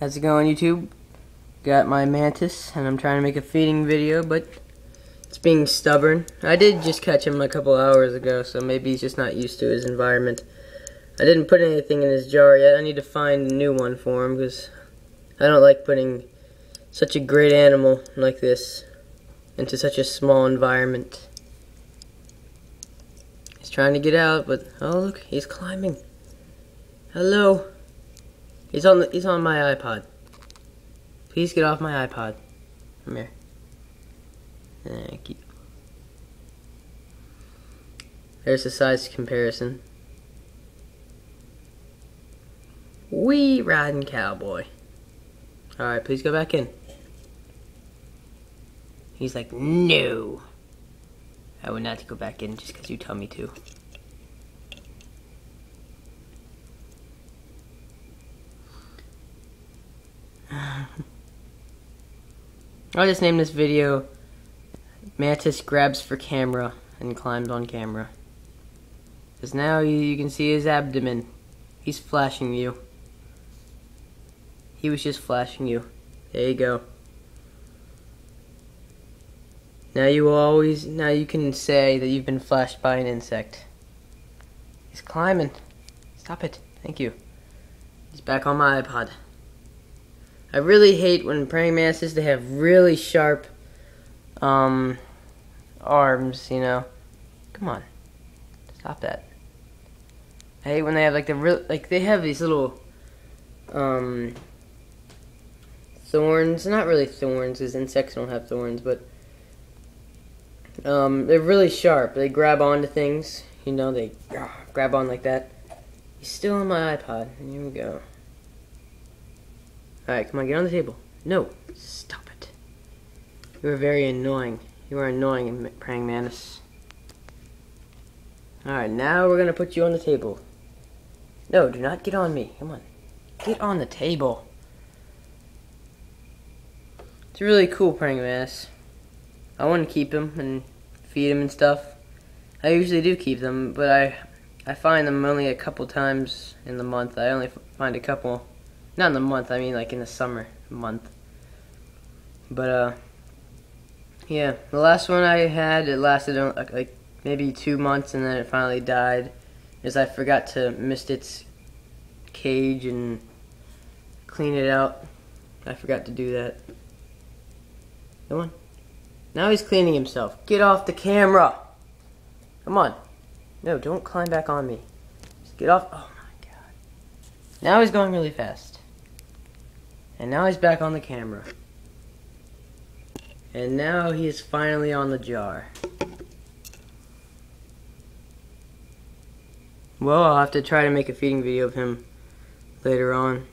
How's it going YouTube? Got my mantis and I'm trying to make a feeding video but it's being stubborn. I did just catch him a couple hours ago so maybe he's just not used to his environment. I didn't put anything in his jar yet. I need to find a new one for him because I don't like putting such a great animal like this into such a small environment. He's trying to get out but oh look he's climbing. Hello. He's on the, he's on my iPod. Please get off my iPod. Come here. Thank you. There's the size comparison. Wee riding cowboy. Alright, please go back in. He's like, no. I would not go back in just because you tell me to. I'll just name this video Mantis grabs for camera and climbs on camera. Because now you, can see his abdomen. He's flashing you. He was just flashing you. There you go. Now you always, now you can say that you've been flashed by an insect. He's climbing. Stop it. Thank you. He's back on my iPod. I really hate when praying mantises they have really sharp um arms, you know. Come on. Stop that. I hate when they have like the real like they have these little um thorns, not really thorns because insects don't have thorns, but um they're really sharp. They grab onto things, you know, they uh, grab on like that. He's still on my iPod. Here we go. Alright, come on, get on the table. No, stop it. You are very annoying. You are annoying, praying mantis. Alright, now we're to put you on the table. No, do not get on me. Come on. Get on the table. It's really cool praying mantis. I want to keep him and feed him and stuff. I usually do keep them, but I I find them only a couple times in the month. I only find a couple not in the month, I mean like in the summer month. But, uh, yeah, the last one I had, it lasted uh, like maybe two months and then it finally died. Is I forgot to mist its cage and clean it out. I forgot to do that. Come on. Now he's cleaning himself. Get off the camera. Come on. No, don't climb back on me. Just get off. Oh my god. Now he's going really fast. And now he's back on the camera. And now he is finally on the jar. Well, I'll have to try to make a feeding video of him later on.